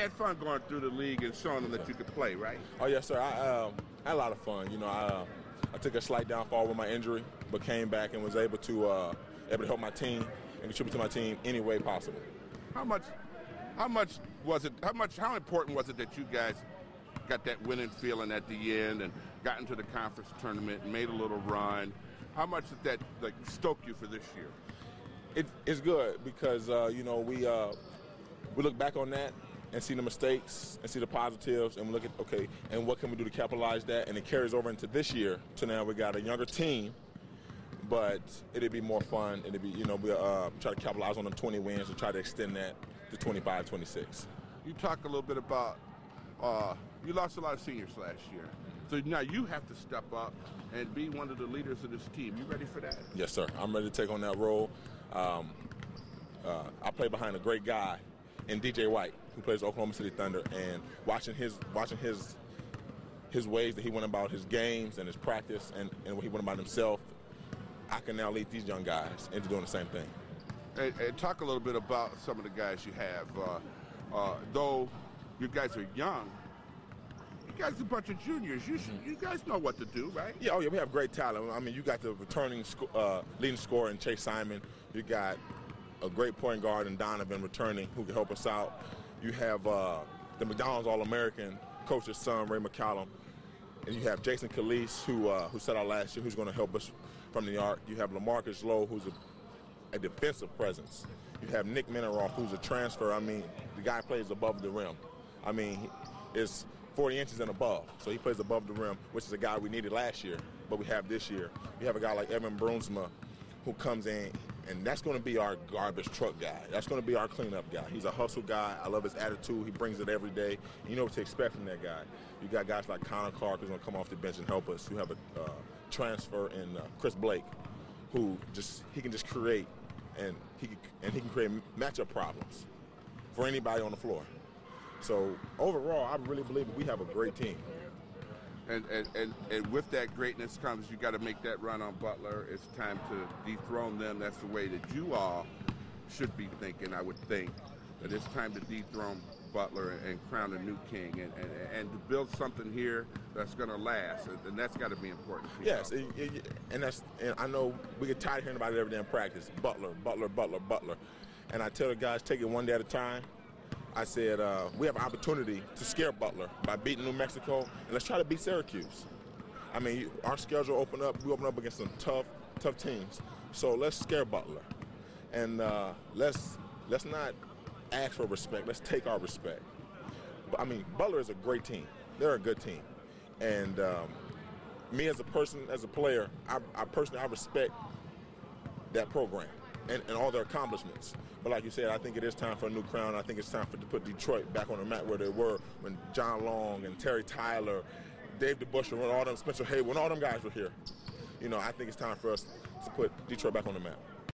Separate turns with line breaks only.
had fun going through the league and showing them that you could play, right?
Oh yes, sir. I, um, had a lot of fun. You know, I, uh, I took a slight downfall with my injury, but came back and was able to uh, able to help my team and contribute to my team any way possible.
How much? How much was it? How much? How important was it that you guys got that winning feeling at the end and got into the conference tournament and made a little run? How much did that like stoke you for this year?
It, it's good because uh, you know we uh, we look back on that and see the mistakes and see the positives and we look at okay and what can we do to capitalize that? And it carries over into this year to now we got a younger team but it'd be more fun it'd be you know we uh, try to capitalize on the 20 wins and try to extend that to 25 26
you talk a little bit about uh, you lost a lot of seniors last year. So now you have to step up and be one of the leaders of this team. You ready for that?
Yes sir. I'm ready to take on that role. Um, uh, i play behind a great guy and DJ White, who plays Oklahoma City Thunder, and watching his watching his his ways that he went about his games and his practice and, and what he went about himself, I can now lead these young guys into doing the same thing.
And, and talk a little bit about some of the guys you have. Uh, uh, though you guys are young, you guys are a bunch of juniors. You should, you guys know what to do, right?
Yeah, oh yeah, we have great talent. I mean, you got the returning uh, leading scorer in Chase Simon. You got a great point guard in Donovan returning who can help us out. You have uh, the McDonald's All-American coach's son, Ray McCallum. And you have Jason Calliste, who uh, who set out last year, who's going to help us from the arc. You have Lamarcus Lowe, who's a, a defensive presence. You have Nick Minnerath, who's a transfer. I mean, the guy plays above the rim. I mean, it's 40 inches and above, so he plays above the rim, which is a guy we needed last year, but we have this year. You have a guy like Evan Bruinsma, who comes in and that's going to be our garbage truck guy. That's going to be our cleanup guy. He's a hustle guy. I love his attitude. He brings it every day. You know what to expect from that guy. You got guys like Connor Clark who's going to come off the bench and help us. You have a uh, transfer in uh, Chris Blake, who just he can just create and he and he can create matchup problems for anybody on the floor. So overall, I really believe we have a great team
and, and, and, and with that greatness comes you got to make that run on Butler. It's time to dethrone them. That's the way that you all should be thinking, I would think, that it's time to dethrone Butler and, and crown a new king and, and, and, to build something here that's going to last. And that's got to be important.
Yes, it, it, and that's and I know we get tired of hearing about it every day in practice. Butler, Butler, Butler, Butler. And I tell the guys, take it one day at a time I said, uh, we have an opportunity to scare Butler by beating New Mexico, and let's try to beat Syracuse. I mean, our schedule open up. We open up against some tough, tough teams. So let's scare Butler, and uh, let's let's not ask for respect. Let's take our respect. But, I mean, Butler is a great team. They're a good team, and um, me as a person, as a player, I, I personally I respect that program and, and, all their accomplishments. But like you said, I think it is time for a new crown. I think it's time for to put Detroit back on the map where they were when John Long and Terry Tyler, Dave DeBusschere, when all them Spencer Haywood, when all them guys were here. You know, I think it's time for us to put Detroit back on the map.